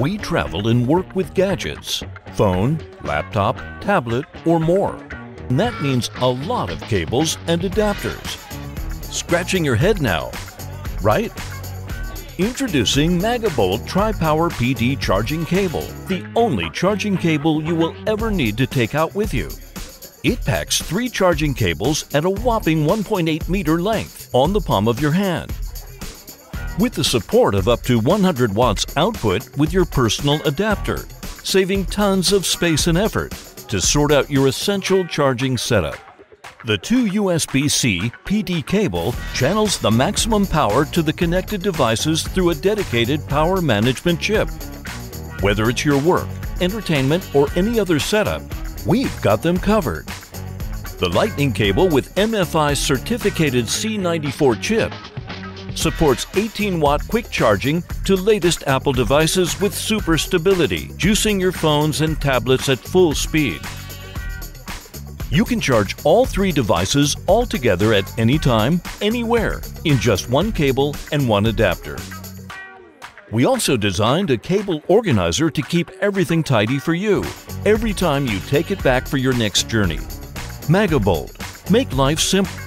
We travel and work with gadgets, phone, laptop, tablet, or more. And that means a lot of cables and adapters. Scratching your head now, right? Introducing Magabolt Tri-Power PD charging cable, the only charging cable you will ever need to take out with you. It packs three charging cables at a whopping 1.8 meter length on the palm of your hand. With the support of up to 100 watts output with your personal adapter, saving tons of space and effort to sort out your essential charging setup. The two USB-C PD cable channels the maximum power to the connected devices through a dedicated power management chip. Whether it's your work, entertainment, or any other setup, we've got them covered. The Lightning cable with MFI certificated C94 chip supports 18 watt quick charging to latest Apple devices with super stability, juicing your phones and tablets at full speed. You can charge all three devices all together at any time, anywhere, in just one cable and one adapter. We also designed a cable organizer to keep everything tidy for you every time you take it back for your next journey. Magabolt. Make life simple.